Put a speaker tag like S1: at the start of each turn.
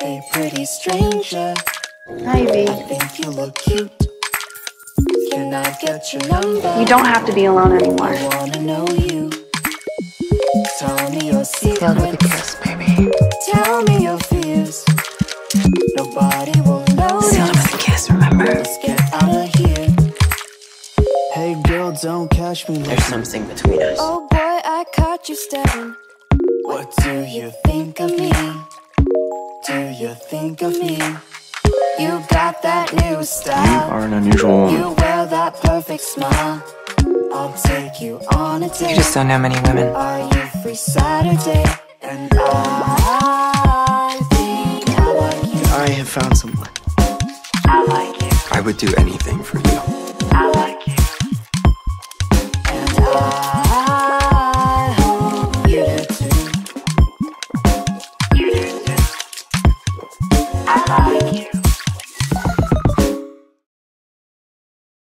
S1: Hey, pretty stranger,
S2: Ivy.
S1: I think you look cute. Can I get your number?
S2: You don't have to be alone anymore.
S1: I wanna know you. Tell me your
S3: Start with a
S1: secrets.
S3: kiss, baby.
S1: Tell me your fears. Nobody will
S3: Start
S1: notice.
S3: with a kiss, remember?
S1: Let's get out of here. Hey girl, don't catch me
S3: There's something between us.
S1: Oh boy, I caught you staring. What do you think of me? Do you think of me? You got that new style.
S4: You are an unusual
S1: You wear that perfect smile. I'll take you on a date.
S3: You just don't know many women.
S1: Are you free Saturday? And I think I like you.
S4: I have found someone.
S1: I like you.
S4: I would do anything for you.
S1: I like you.